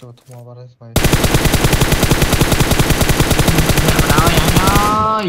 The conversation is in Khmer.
ចូលថ្មបាត់ហើយស្បៃអ្នកបណ្ដោយអញអើយ